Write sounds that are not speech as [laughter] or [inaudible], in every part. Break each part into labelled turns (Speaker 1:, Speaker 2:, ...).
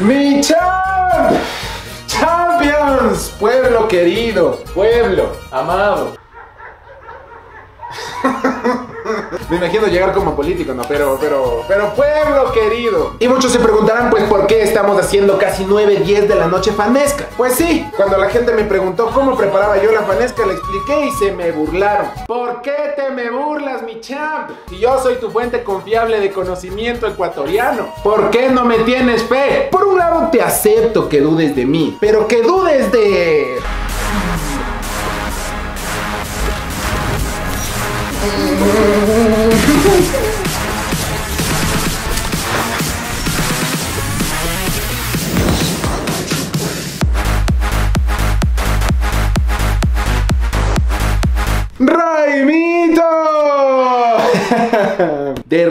Speaker 1: ¡Mi champ! ¡Champions! Pueblo querido, pueblo amado. [laughs] Me imagino llegar como político, ¿no? Pero, pero, pero pueblo querido. Y muchos se preguntarán, pues, ¿por qué estamos haciendo casi 9, 10 de la noche fanesca? Pues sí, cuando la gente me preguntó cómo preparaba yo la fanesca, le expliqué y se me burlaron. ¿Por qué te me burlas, mi champ? Si yo soy tu fuente confiable de conocimiento ecuatoriano. ¿Por qué no me tienes fe? Acepto que dudes de mí, pero que dudes de... [laughs]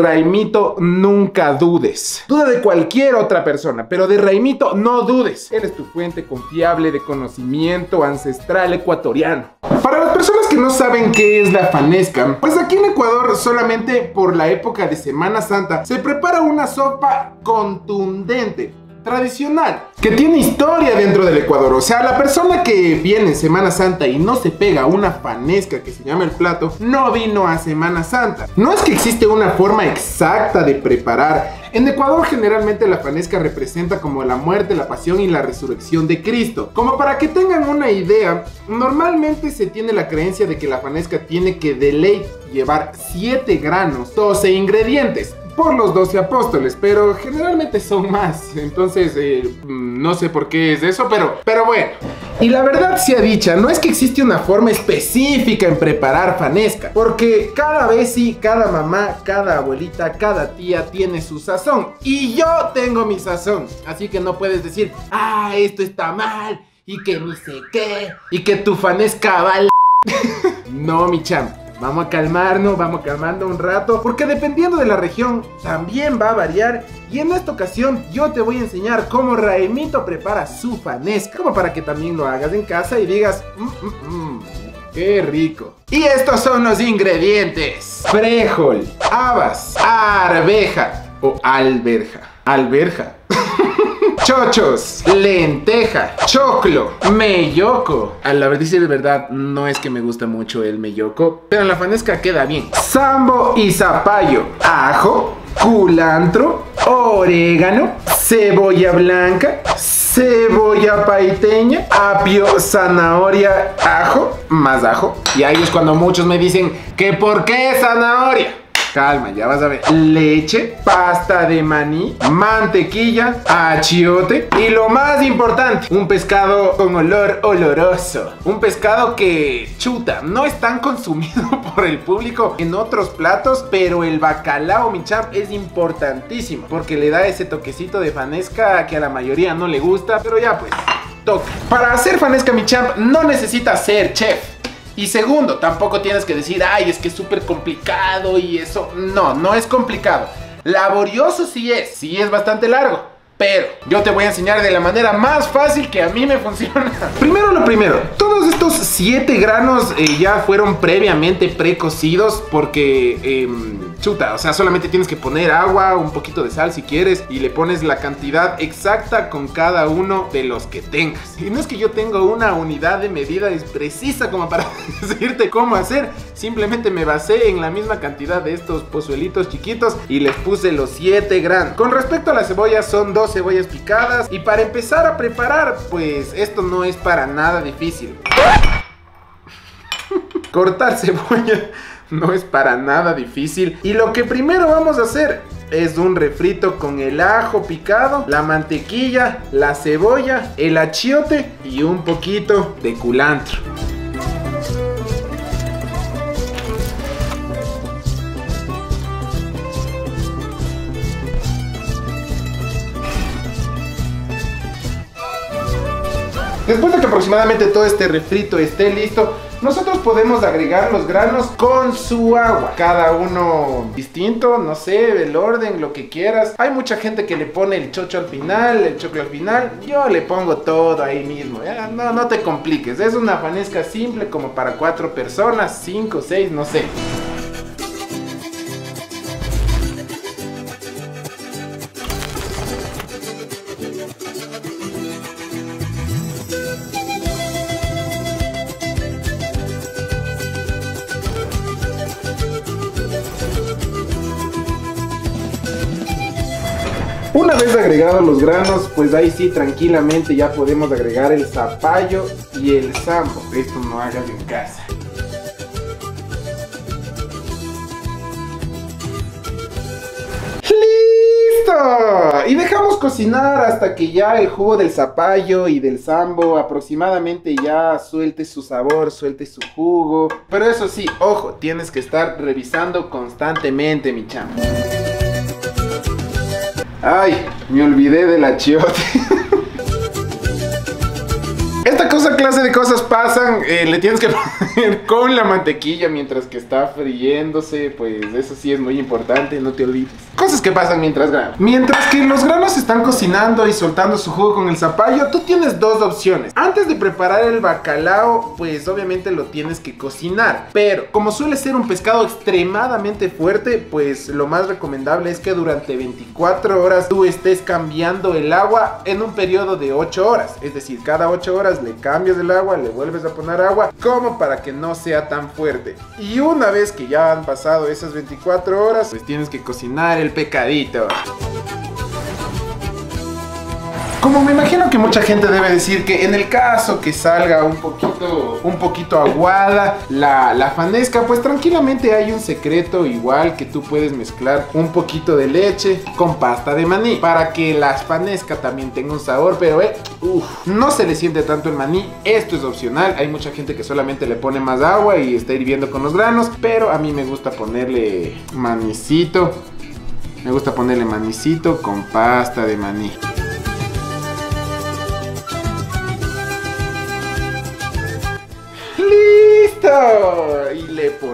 Speaker 1: Raimito nunca dudes. Duda de cualquier otra persona, pero de Raimito no dudes. Eres tu fuente confiable de conocimiento ancestral ecuatoriano. Para las personas que no saben qué es la fanesca, pues aquí en Ecuador solamente por la época de Semana Santa se prepara una sopa contundente tradicional, que tiene historia dentro del Ecuador. O sea, la persona que viene en Semana Santa y no se pega una fanesca que se llama el plato, no vino a Semana Santa. No es que existe una forma exacta de preparar. En Ecuador generalmente la fanesca representa como la muerte, la pasión y la resurrección de Cristo. Como para que tengan una idea, normalmente se tiene la creencia de que la fanesca tiene que de ley llevar 7 granos, 12 ingredientes por los 12 apóstoles, pero generalmente son más. Entonces, eh, no sé por qué es eso, pero, pero bueno. Y la verdad sea dicha, no es que existe una forma específica en preparar fanesca, porque cada sí, cada mamá, cada abuelita, cada tía tiene su sazón. Y yo tengo mi sazón. Así que no puedes decir, ah, esto está mal, y que ni sé qué, y que tu fanesca vale. [laughs] no, mi champ. Vamos a calmarnos, vamos calmando un rato, porque dependiendo de la región también va a variar. Y en esta ocasión yo te voy a enseñar cómo Raimito prepara su fanesca, como para que también lo hagas en casa y digas, mmm, mmm, qué rico. Y estos son los ingredientes: frijol, habas, arveja o alberja, alberja. Chochos, lenteja, choclo, meyoco. A la verdad, decir verdad, no es que me gusta mucho el meyoco, pero en la fanesca queda bien. Sambo y zapallo, ajo, culantro, orégano, cebolla blanca, cebolla paiteña, apio, zanahoria, ajo, más ajo. Y ahí es cuando muchos me dicen que ¿por qué zanahoria? Calma, ya vas a ver. Leche, pasta de maní, mantequilla, achiote y lo más importante, un pescado con olor oloroso. Un pescado que, chuta, no es tan consumido [laughs] por el público en otros platos, pero el bacalao, mi champ, es importantísimo porque le da ese toquecito de fanesca que a la mayoría no le gusta, pero ya pues, toca. Para hacer fanesca, mi champ, no necesitas ser chef. Y segundo, tampoco tienes que decir, ay, es que es súper complicado y eso. No, no es complicado. Laborioso sí es, sí es bastante largo. Pero yo te voy a enseñar de la manera más fácil que a mí me funciona. [laughs] Primero lo primero, todos estos 7 granos eh, ya fueron previamente precocidos porque... Eh, chuta, o sea, solamente tienes que poner agua, un poquito de sal si quieres y le pones la cantidad exacta con cada uno de los que tengas. Y no es que yo tenga una unidad de medida precisa como para [laughs] decirte cómo hacer, simplemente me basé en la misma cantidad de estos pozuelitos chiquitos y les puse los 7 gramos. Con respecto a las cebollas, son dos cebollas picadas y para empezar a preparar, pues esto no es para nada difícil. [laughs] Cortar cebolla [laughs] no es para nada difícil. Y lo que primero vamos a hacer es un refrito con el ajo picado, la mantequilla, la cebolla, el achiote y un poquito de culantro. Después de que aproximadamente todo este refrito esté listo, nosotros podemos agregar los granos con su agua. Cada uno distinto, no sé, el orden, lo que quieras. Hay mucha gente que le pone el chocho al final, el choclo al final. Yo le pongo todo ahí mismo. No, no te compliques. Es una fanesca simple como para cuatro personas, cinco, seis, no sé. Vez los granos, pues ahí sí tranquilamente ya podemos agregar el zapallo y el sambo. Esto no hagas en casa. Y dejamos cocinar hasta que ya el jugo del zapallo y del sambo aproximadamente ya suelte su sabor, suelte su jugo. Pero eso sí, ojo, tienes que estar revisando constantemente, mi chamo. Ay, me olvidé del achiote. [laughs] Clase de cosas pasan, eh, le tienes que [laughs] poner con la mantequilla mientras que está friéndose, pues eso sí es muy importante, no te olvides. Cosas que pasan mientras grano. Mientras que los granos están cocinando y soltando su jugo con el zapallo, tú tienes dos opciones. Antes de preparar el bacalao, pues obviamente lo tienes que cocinar. Pero como suele ser un pescado extremadamente fuerte, pues lo más recomendable es que durante 24 horas tú estés cambiando el agua en un periodo de 8 horas. Es decir, cada 8 horas le cambias el agua, le vuelves a poner agua, como para que no sea tan fuerte. Y una vez que ya han pasado esas 24 horas, pues tienes que cocinar el pecadito. Como me imagino que mucha gente debe decir que en el caso que salga un poquito, un poquito aguada la, la fanesca, pues tranquilamente hay un secreto igual que tú puedes mezclar un poquito de leche con pasta de maní para que la fanesca también tenga un sabor, pero eh, no se le siente tanto el maní, esto es opcional, hay mucha gente que solamente le pone más agua y está hirviendo con los granos, pero a mí me gusta ponerle manicito. Me gusta ponerle manicito con pasta de maní.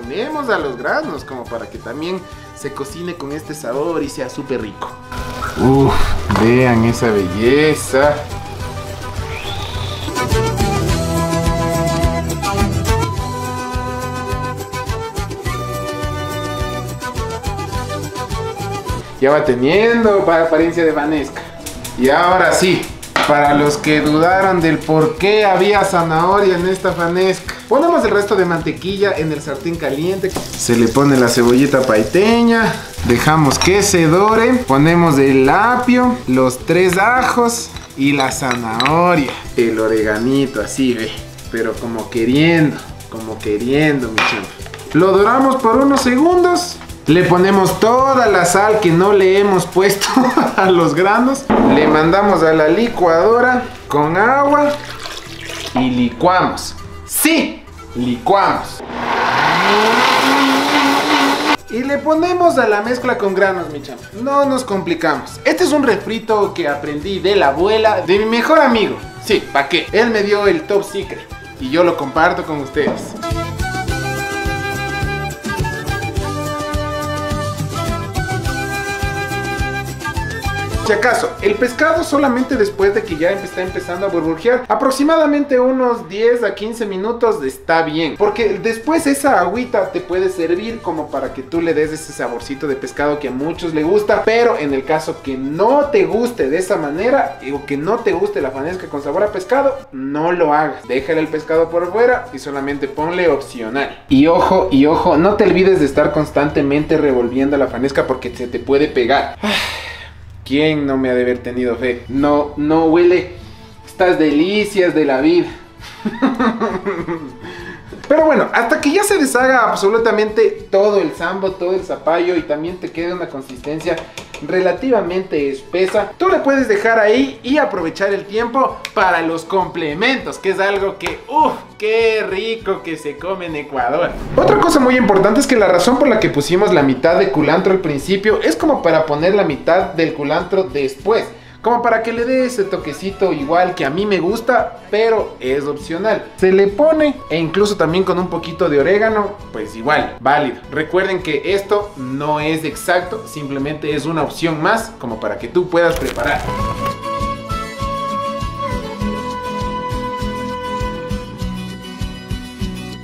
Speaker 1: Ponemos a los granos como para que también se cocine con este sabor y sea súper rico. Uf, vean esa belleza. ya va teniendo apariencia de vanesca. Y ahora sí, para los que dudaron del por qué había zanahoria en esta fanesca, ponemos el resto de mantequilla en el sartén caliente. Se le pone la cebollita paiteña, dejamos que se dore, ponemos el apio, los tres ajos y la zanahoria. El oreganito, así ve, pero como queriendo, como queriendo, mi chamba. Lo doramos por unos segundos le ponemos toda la sal que no le hemos puesto [laughs] a los granos. Le mandamos a la licuadora con agua y licuamos. ¡Sí! Licuamos. Y le ponemos a la mezcla con granos, mi chamo. No nos complicamos. Este es un refrito que aprendí de la abuela de mi mejor amigo. Sí, ¿para qué? Él me dio el top secret y yo lo comparto con ustedes. Si acaso, el pescado solamente después de que ya está empezando a burbujear, aproximadamente unos 10 a 15 minutos está bien. Porque después esa agüita te puede servir como para que tú le des ese saborcito de pescado que a muchos le gusta. Pero en el caso que no te guste de esa manera o que no te guste la fanesca con sabor a pescado, no lo hagas. Déjale el pescado por fuera y solamente ponle opcional. Y ojo, y ojo, no te olvides de estar constantemente revolviendo la fanesca porque se te puede pegar. ¿Quién no me ha de haber tenido fe? No, no huele estas delicias de la vida. [laughs] Pero bueno, hasta que ya se deshaga absolutamente todo el sambo, todo el zapallo y también te quede una consistencia relativamente espesa, tú le puedes dejar ahí y aprovechar el tiempo para los complementos, que es algo que, uff, qué rico que se come en Ecuador. Otra cosa muy importante es que la razón por la que pusimos la mitad de culantro al principio es como para poner la mitad del culantro después como para que le dé ese toquecito igual que a mí me gusta, pero es opcional. Se le pone e incluso también con un poquito de orégano, pues igual, válido. Recuerden que esto no es exacto, simplemente es una opción más como para que tú puedas preparar.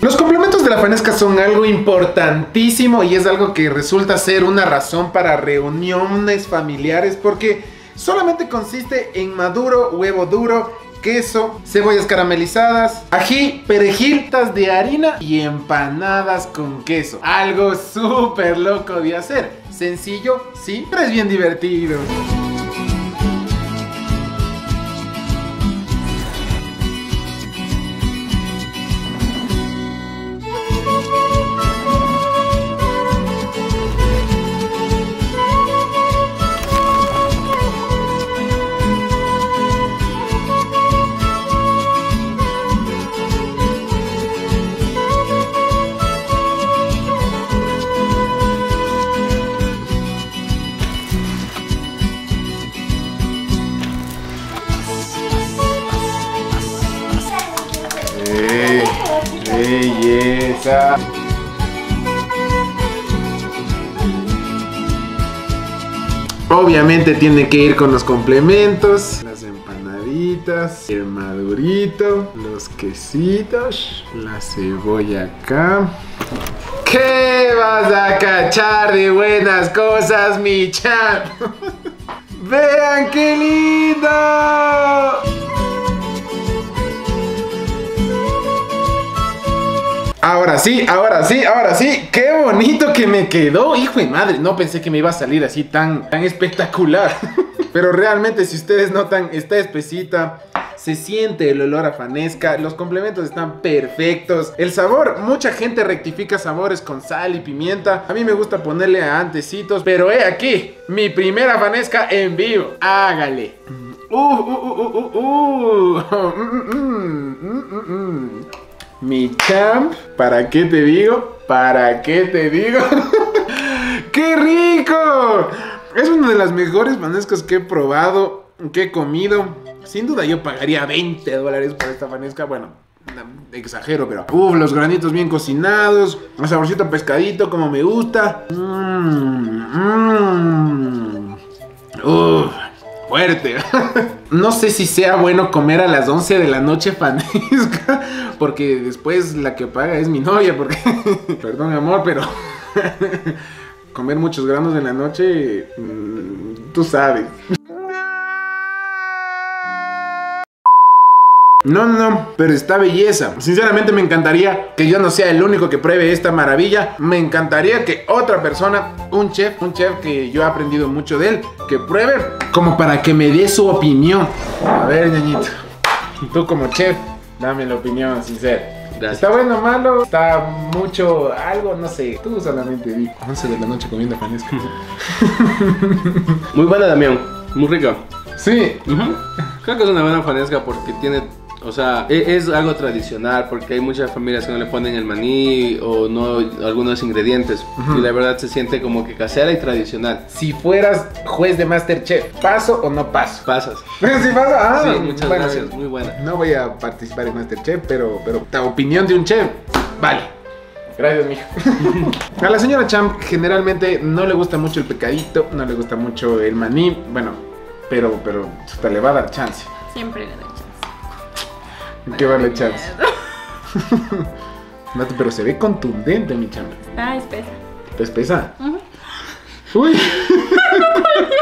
Speaker 1: Los complementos de la fanesca son algo importantísimo y es algo que resulta ser una razón para reuniones familiares porque Solamente consiste en maduro, huevo duro, queso, cebollas caramelizadas, ají, perejiltas de harina y empanadas con queso. Algo súper loco de hacer. Sencillo, sí, pero es bien divertido. Obviamente tiene que ir con los complementos, las empanaditas, el madurito, los quesitos, la cebolla acá. ¿Qué vas a cachar de buenas cosas, mi chat? [laughs] ¡Vean qué lindo! Ahora sí, ahora sí, ahora sí. Qué bonito que me quedó. Hijo de madre, no pensé que me iba a salir así tan, tan espectacular. [laughs] Pero realmente, si ustedes notan, está espesita. Se siente el olor a fanesca. Los complementos están perfectos. El sabor, mucha gente rectifica sabores con sal y pimienta. A mí me gusta ponerle a antecitos. Pero he aquí, mi primera fanesca en vivo. Hágale. Uh, uh, uh, uh, uh, uh. [laughs] Mm, mm, mm. Mi champ, ¿para qué te digo? ¿Para qué te digo? [laughs] ¡Qué rico! Es una de las mejores fanescas que he probado, que he comido. Sin duda yo pagaría 20 dólares por esta fanesca. Bueno, exagero, pero... Uf, los granitos bien cocinados. El saborcito pescadito como me gusta. Mmm. Uf fuerte. [laughs] no sé si sea bueno comer a las 11 de la noche fanesca, porque después la que paga es mi novia, porque... [laughs] Perdón, amor, pero... [laughs] comer muchos granos en la noche, mm, tú sabes. No, no, pero está belleza. Sinceramente me encantaría que yo no sea el único que pruebe esta maravilla. Me encantaría que otra persona, un chef, un chef que yo he aprendido mucho de él, que pruebe como para que me dé su opinión. A ver, ñañito, tú como chef, dame la opinión sincera. ¿Está bueno o malo? ¿Está mucho algo? No sé. Tú solamente di 11 de la noche comiendo panes. [laughs]
Speaker 2: Muy buena, Damián. Muy rica.
Speaker 1: Sí.
Speaker 2: Creo que es una buena fanesca porque tiene o sea, e, es, algo tradicional porque hay muchas familias que no le ponen el maní o no algunos ingredientes. Y la verdad se siente como que casera y tradicional.
Speaker 1: Si fueras juez de Masterchef, ¿paso o no paso?
Speaker 2: Pasas. [laughs]
Speaker 1: ¿Sí paso? Ah,
Speaker 2: sí, muchas gracias, muy buena.
Speaker 1: No voy a participar en Masterchef, pero, pero la opinión de un chef, vale. Gracias, mijo. [laughs] a la señora Champ generalmente no le gusta mucho el pecadito, no le gusta mucho el maní, bueno, pero, pero hasta le va a dar chance.
Speaker 3: Siempre le doy chance.
Speaker 1: ¿Qué vale chance? no, pero se ve contundente, mi chamba.
Speaker 3: Está espesa.
Speaker 1: ¿Está espesa? Uy. [laughs]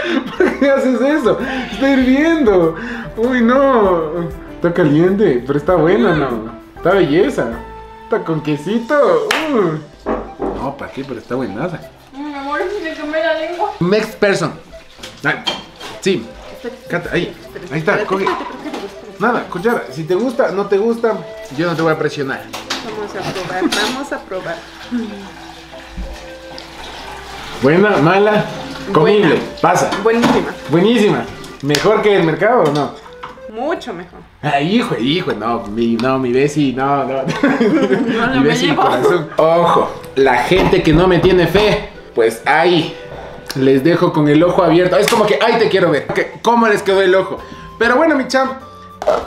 Speaker 1: [laughs] ¿Por qué haces eso? Está hirviendo. Uy, no. Está caliente, pero está buena, ¿no? Está belleza. Está con quesito. No, ¿para qué? Pero está buenaza.
Speaker 3: Mi amor, se le come la lengua.
Speaker 1: Next person. Ay, sí. Cata, ahí. Ahí está, coge. Nada, cuchara. Si te gusta, no te gusta, yo no te voy a presionar.
Speaker 3: Vamos a probar, vamos a probar.
Speaker 1: Buena, mala, comible,
Speaker 3: Buena.
Speaker 1: pasa.
Speaker 3: Buenísima.
Speaker 1: Buenísima. ¿Mejor que el mercado o no?
Speaker 3: Mucho mejor.
Speaker 1: Ay, hijo, hijo, no, mi, no, mi besi, no, no. [laughs]
Speaker 3: No, no [laughs]
Speaker 1: mi
Speaker 3: llevo.
Speaker 1: corazón. Ojo, la gente que no me tiene fe, pues ahí les dejo con el ojo abierto. Es como que, ay, te quiero ver. ¿Cómo les quedó el ojo? Pero bueno, mi champ,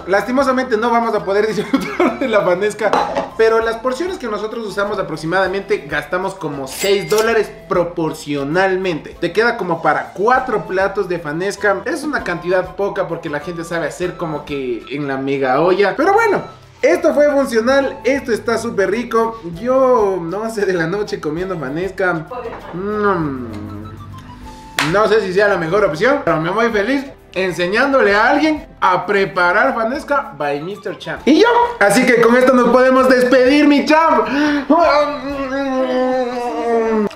Speaker 1: lastimosamente no vamos a poder [laughs] disfrutar de la fanesca. Pero las porciones que nosotros usamos aproximadamente gastamos como 6 dólares proporcionalmente. Te queda como para 4 platos de fanesca. Es una cantidad poca porque la gente sabe hacer como que en la mega olla. Pero bueno. Esto fue funcional, esto está súper rico. Yo no sé de la noche comiendo fanesca. Mm, no sé si sea la mejor opción, pero me voy feliz enseñándole a alguien a preparar fanesca by Mr. Champ. Y yo, así que con esto nos podemos despedir, mi champ.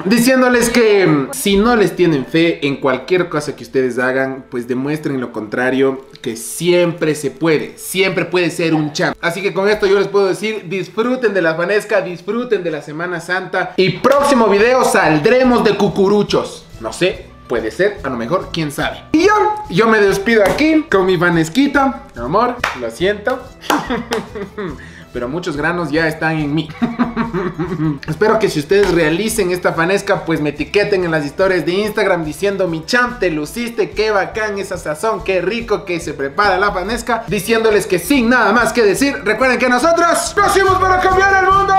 Speaker 1: Diciéndoles que mm, si no les tienen fe en cualquier cosa que ustedes hagan, pues demuestren lo contrario, que siempre se puede, siempre puede ser un champ. Así que con esto yo les puedo decir, disfruten de la fanesca, disfruten de la Semana Santa y próximo video saldremos de cucuruchos. No sé, Puede ser, a lo mejor, quién sabe. Y yo, yo me despido aquí con mi vanesquita. Amor, lo siento. [laughs] Pero muchos granos ya están en mí. [laughs] Espero que si ustedes realicen esta fanesca, pues me etiqueten en las historias de Instagram diciendo mi champ, te luciste, qué bacán esa sazón, qué rico que se prepara la fanesca. Diciéndoles que sin nada más que decir, recuerden que nosotros nacimos para cambiar el mundo.